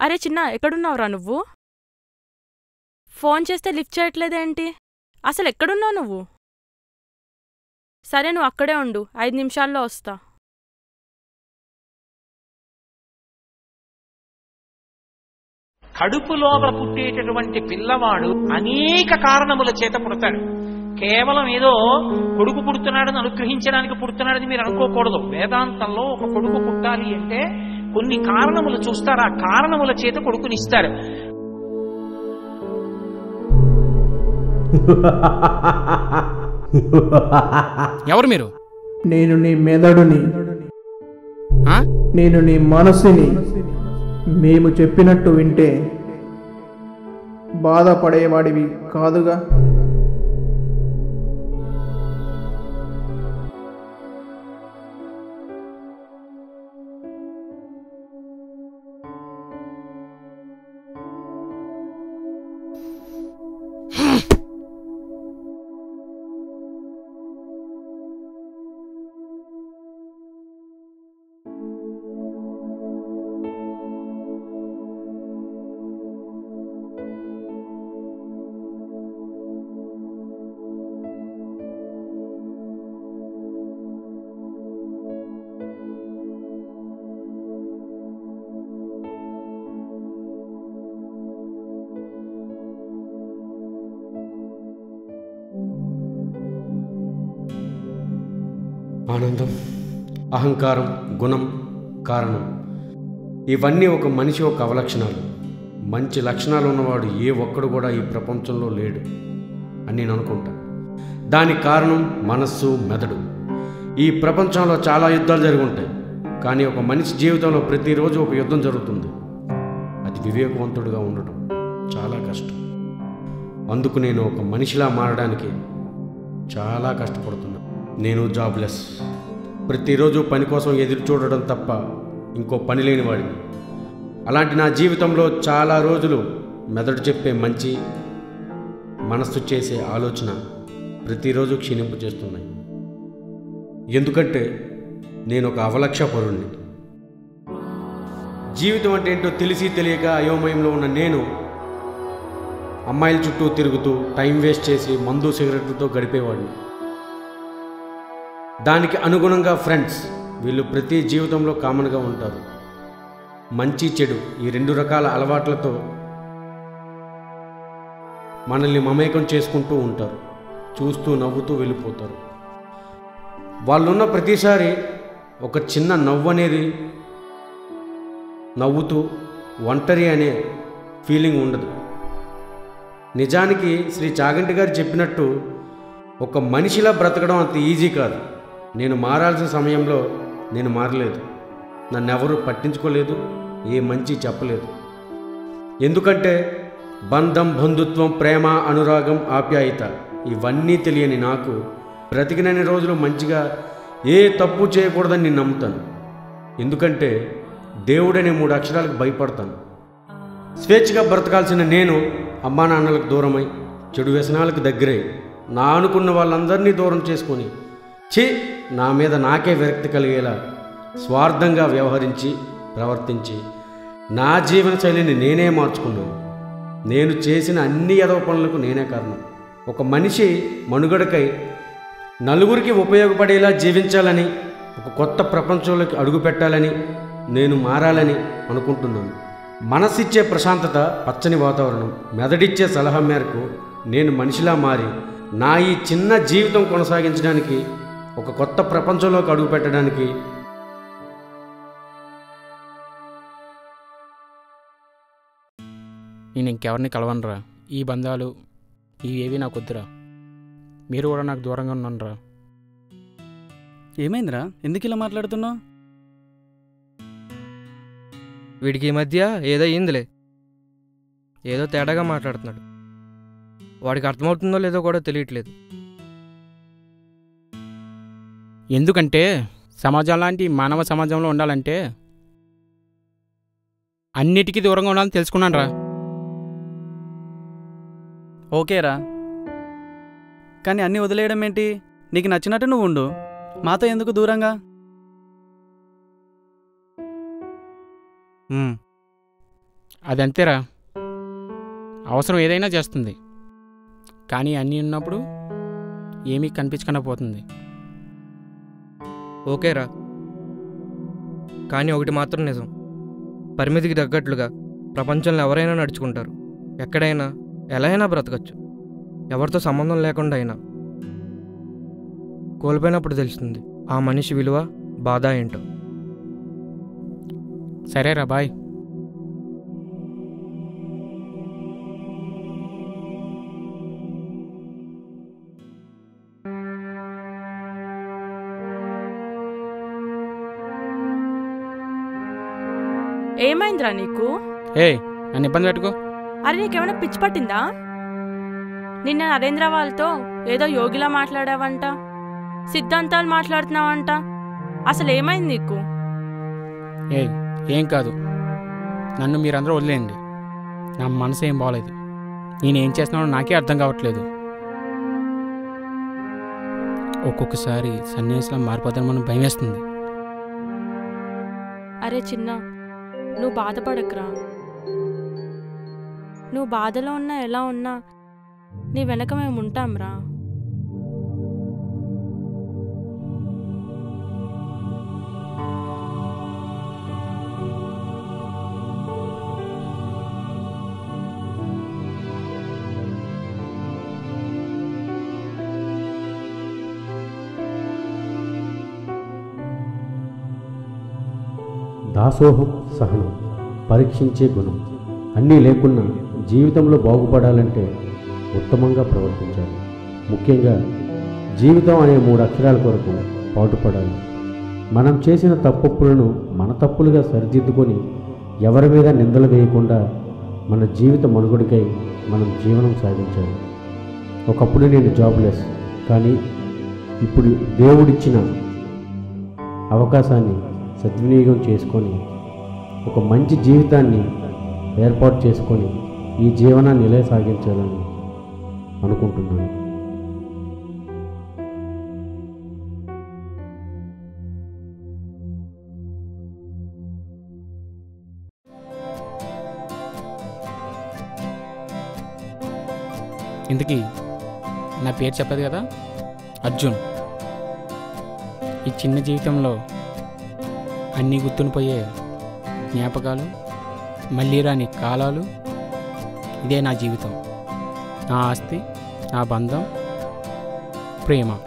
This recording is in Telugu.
అరే చిన్న ఎక్కడున్నావురా నువ్వు? ఫోన్ చేస్తే లిఫ్ట్ చేయట్లేదేంటి అసలు ఎక్కడున్నావు నువ్వు? సరే నువ్వు అక్కడే ఉండు. ఐదు నిమిషాల్లో వస్తా. కడుపు లోపల పుట్టేటటువంటి పిల్లవాడు అనేక కారణముల చేత పుడతాడు. కేవలం ఏదో కొడుకు పుడుతున్నాడని అనుగ్రహించడానికి పుడుతున్నాడని మీరు అనుకోకూడదు. వేదాంతంలో ఒక కొడుకు పుట్టాలి అంటే కొన్ని కారణములు చూస్తారు. ఆ కారణముల చేత కొడుకునిస్తారు ఎవరు మీరు? నేను నీ మెదడుని ఆ? నేను నీ మనసుని మేము చెప్పినట్టు వింటే బాధపడేవాడివి కాదుగా? ఆనందం అహంకారం గుణం కారణం. ఇవన్నీ ఒక మనిషి యొక్క అవలక్షణాలు. మంచి లక్షణాలు ఉన్నవాడు ఏ ఒక్కడు కూడా ఈ ప్రపంచంలో లేడు అని నేను అనుకుంటా. దానికి కారణం మనస్సు మెదడు. ఈ ప్రపంచంలో చాలా యుద్ధాలు జరుగుంటాయి ఉంటాయి. కానీ ఒక మనిషి జీవితంలో ప్రతిరోజు ఒక యుద్ధం జరుగుతుంది. అది వివేకవంతుడిగా ఉండటం చాలా కష్టం. అందుకు నేను ఒక మనిషిలా మారడానికి చాలా కష్టపడుతున్నాను. నేను జాబ్లెస్ ప్రతిరోజు పని కోసం ఎదురు చూడడం తప్ప ఇంకో పని లేనివాడిని అలాంటి నా జీవితంలో చాలా రోజులు మెదడు చెప్పే మంచి మనస్సు చేసే ఆలోచన ప్రతిరోజు క్షీణింపు చేస్తున్నాయి. ఎందుకంటే నేను ఒక అవలక్ష పరుణ్ణి జీవితం అంటే ఏంటో తెలిసి తెలియక అయోమయంలో ఉన్న నేను అమ్మాయిల చుట్టూ తిరుగుతూ టైం వేస్ట్ చేసి మందు సిగరెట్లతో గడిపేవాడిని. దానికి అనుగుణంగా ఫ్రెండ్స్ వీళ్ళు ప్రతి జీవితంలో కామన్గా ఉంటారు. మంచి చెడు ఈ రెండు రకాల అలవాట్లతో మనల్ని మమేకం చేసుకుంటూ ఉంటారు. చూస్తూ నవ్వుతూ వెళ్ళిపోతారు. వాళ్ళున్న ప్రతిసారి ఒక చిన్న నవ్వు అనేది నవ్వుతూ ఒంటరి అనే ఫీలింగ్ ఉండదు. నిజానికి శ్రీ చాగంటి గారు చెప్పినట్టు ఒక మనిషిలా బ్రతకడం అంత ఈజీ కాదు. నేను మారాల్సిన సమయంలో నేను మారలేదు. నన్ను పట్టించుకోలేదు ఏ మంచి చెప్పలేదు. ఎందుకంటే బంధం బంధుత్వం ప్రేమ అనురాగం ఆప్యాయత ఇవన్నీ తెలియని నాకు బ్రతికినన్ని రోజులు మంచిగా ఏ తప్పు చేయకూడదని నేను నమ్ముతాను. ఎందుకంటే దేవుడనే మూడు అక్షరాలకు భయపడతాను. స్వేచ్ఛగా బ్రతకాల్సిన నేను అమ్మా నాన్నలకు దూరమై చెడు వ్యసనాలకు దగ్గరై నా అనుకున్న వాళ్ళందరినీ దూరం చేసుకొని ఛీ నా మీద నాకే విరక్తి కలిగేలా స్వార్థంగా వ్యవహరించి ప్రవర్తించి నా జీవన శైలిని నేనే మార్చుకున్నాను. నేను చేసిన అన్ని ఎదవ పనులకు నేనే కారణం. ఒక మనిషి మనుగడకై నలుగురికి ఉపయోగపడేలా జీవించాలని ఒక కొత్త ప్రపంచంలోకి అడుగుపెట్టాలని నేను మారాలని అనుకుంటున్నాను. మనసిచ్చే ప్రశాంతత పచ్చని వాతావరణం మెదడిచ్చే సలహా మేరకు నేను మనిషిలా మారి నా ఈ చిన్న జీవితం కొనసాగించడానికి ఒక కొత్త ప్రపంచంలోకి అడుగుపెట్టడానికి నేను ఇంకెవరిని కలవనురా. ఈ బంధాలు ఇవేవి నాకు వద్దురా. మీరు కూడా నాకు దూరంగా ఉన్నానురా ఏమైందిరా? ఎందుకు ఇలా మాట్లాడుతున్నావు? వీడికి ఈ మధ్య ఏదో అయిందిలే ఏదో తేడాగా మాట్లాడుతున్నాడు. వాడికి అర్థమవుతుందో లేదో కూడా తెలియట్లేదు. ఎందుకంటే సమాజం లాంటి మానవ సమాజంలో ఉండాలంటే అన్నిటికీ దూరంగా ఉండాలని తెలుసుకున్నాను రా. ఓకేరా కానీ అన్నీ వదిలేయడం ఏంటి? నీకు నచ్చినట్టు నువ్వు ఉండు. మాతో ఎందుకు దూరంగా? అదంతేరా. అవసరం ఏదైనా చేస్తుంది. కానీ అన్నీ ఉన్నప్పుడు ఏమీ కనిపించకుండా పోతుంది. ఓకేరా. కానీ ఒకటి మాత్రం నిజం. పరిమితికి తగ్గట్లుగా ప్రపంచంలో ఎవరైనా నడుచుకుంటారు. ఎక్కడైనా ఎలా అయినా బ్రతకచ్చు. ఎవరితో సంబంధం లేకుండా అయినా. కోల్పోయినప్పుడు తెలుస్తుంది ఆ మనిషి విలువ బాధ ఏంటో. సరేరా బాయ్. ఏమైందిరా నీకు? ఏ నన్ను ఇబ్బంది పెట్టుకో. అరే నీకేమైనా పిచ్చి పట్టిందా? నిన్న నరేంద్ర వాళ్ళతో ఏదో యోగిలా మాట్లాడావంట సిద్ధాంతాలు మాట్లాడుతున్నావంట. అసలు ఏమైంది నీకు? ఏ ఏం కాదు. నన్ను మీరందరూ వదిలేయండి. నా మనసు ఏం బాగలేదు నేనేం చేస్తున్నానో నాకే అర్థం కావట్లేదు. ఒక్కొక్కసారి సన్యాసిలా మారిపోతాను మనం భయం వేస్తుంది అరే చిన్న నువ్వు బాధపడకురా. నువ్వు బాధలో ఉన్నా ఎలా ఉన్నా నీ వెనక మేము ఉంటాంరా. దాసోహం సహనం పరీక్షించే గుణం. అన్నీ లేకున్నా జీవితంలో బాగుపడాలంటే ఉత్తమంగా ప్రవర్తించాలి. ముఖ్యంగా జీవితం అనే మూడు అక్షరాల కొరకు పాటుపడాలి. మనం చేసిన తప్పులను మన తప్పులుగా సరిదిద్దుకొని ఎవరి మీద నిందలు వేయకుండా మన జీవిత మనుగడికై మనం జీవనం సాగించాలి. ఒకప్పుడు నేను జాబ్లెస్ కానీ ఇప్పుడు దేవుడిచ్చిన అవకాశాన్ని సద్వినియోగం చేసుకొని ఒక మంచి జీవితాన్ని ఏర్పాటు చేసుకొని ఈ జీవనాన్ని ఇలా సాగించాలని అనుకుంటున్నాను. ఇంతకీ నా పేరు చెప్పదు కదా? అర్జున్. ఈ చిన్న జీవితంలో అన్నీ గుర్తునిపోయే జ్ఞాపకాలు మళ్ళీ రాని కాలాలు ఇదే నా జీవితం. నా ఆస్తి నా బంధం ప్రేమ.